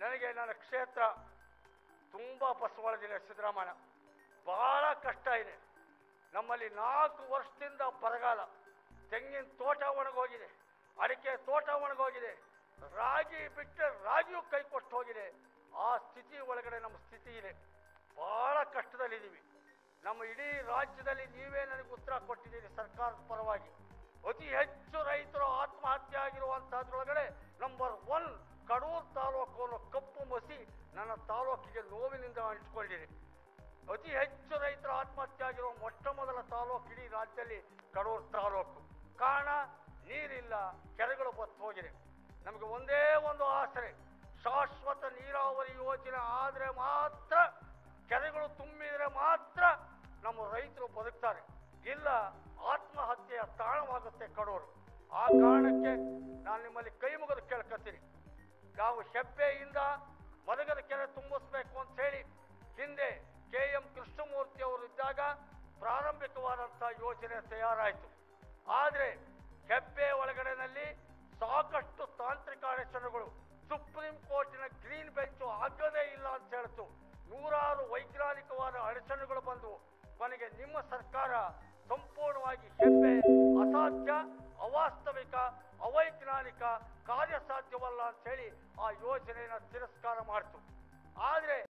ನನಗೆ ನನ್ನ ಕ್ಷೇತ್ರ ತುಂಬ ಬಸವಳದಿದೆ ಸಿದ್ದರಾಮಯ್ಯ. ಬಹಳ ಕಷ್ಟ ಇದೆ. ನಮ್ಮಲ್ಲಿ ನಾಲ್ಕು ವರ್ಷದಿಂದ ಬರಗಾಲ. ತೆಂಗಿನ ತೋಟ ಒಣಗೋಗಿದೆ. ಅಡಿಕೆ ತೋಟ ಒಣಗೋಗಿದೆ. ರಾಗಿ ಬಿಟ್ಟರೆ ರಾಗಿಯೂ ಕೈ ಕೊಟ್ಟು ಹೋಗಿದೆ. ಆ ಸ್ಥಿತಿ ಒಳಗಡೆ ನಮ್ಮ ಸ್ಥಿತಿ ಇದೆ. ಬಹಳ ಕಷ್ಟದಲ್ಲಿದ್ದೀವಿ. ನಮ್ಮ ಇಡೀ ರಾಜ್ಯದಲ್ಲಿ ನೀವೇ ನನಗೆ ಉತ್ತರ ಕೊಟ್ಟಿದ್ದೀರಿ ಸರ್ಕಾರದ ಪರವಾಗಿ. ನೋವಿನಿಂದ ಅಂಟಿಕೊಂಡಿದೆ ಅತಿ ಹೆಚ್ಚು ರೈತರು ಆತ್ಮಹತ್ಯೆ ಆಗಿರುವ ಮೊಟ್ಟ ಮೊದಲ ತಾಲೂಕು ಇಡೀ ರಾಜ್ಯದಲ್ಲಿ ಕಡೂರು ತಾಲೂಕು. ಕಾರಣ, ನೀರಿಲ್ಲ, ಕೆರೆಗಳು ಬತ್ತು ಹೋಗಿದೆ. ನಮಗೆ ಒಂದೇ ಒಂದು ಆಸರೆ, ಶಾಶ್ವತ ನೀರಾವರಿ ಯೋಜನೆ ಆದರೆ ಮಾತ್ರ, ಕೆರೆಗಳು ತುಂಬಿದರೆ ಮಾತ್ರ ನಮ್ಮ ರೈತರು ಬದುಕ್ತಾರೆ. ಇಲ್ಲ, ಆತ್ಮಹತ್ಯೆಯ ತಾಣವಾಗುತ್ತೆ ಕಡೂರು. ಆ ಕಾರಣಕ್ಕೆ ನಾನು ನಿಮ್ಮಲ್ಲಿ ಕೈ ಮುಗಿದು ಕೇಳ್ಕೊತೀನಿ ನಾವು ಹೆಬ್ಬೆಯಿಂದ ಮದಗದ ಕೆರೆ ತುಂಬಿಸ್ಬೇಕು ಅಂತ ಹೇಳಿ ಹಿಂದೆ ಕೆ ಎಂ ಕೃಷ್ಣಮೂರ್ತಿ ಅವರು ಇದ್ದಾಗ ಪ್ರಾರಂಭಿಕವಾದಂಥ ಯೋಜನೆ ತಯಾರಾಯಿತು. ಆದರೆ ಹೆಬ್ಬೆ ಒಳಗಡೆನಲ್ಲಿ ಸಾಕಷ್ಟು ತಾಂತ್ರಿಕ ಅಡಚಣೆಗಳು, ಸುಪ್ರೀಂ ಕೋರ್ಟಿನ ಗ್ರೀನ್ ಬೆಂಚು ಆಗದೇ ಇಲ್ಲ ಅಂತ ಹೇಳ್ತು. ನೂರಾರು ವೈಜ್ಞಾನಿಕವಾದ ಅಡಚಣೆಗಳು ಬಂದವು. ಕೊನೆಗೆ ನಿಮ್ಮ ಸರ್ಕಾರ ಸಂಪೂರ್ಣವಾಗಿ ಹೆಬ್ಬೆ ಅಸಾಧ್ಯ, ಅವಾಸ್ತವಿಕ ಅವೈಜ್ಞಾನಿಕ ಕಾರ್ಯಸಾಧ್ಯವಲ್ಲ ಅಂತ ಹೇಳಿ ಆ ಯೋಜನೆಯನ್ನು ತಿರಸ್ಕಾರ ಮಾಡಿತು. ಆದರೆ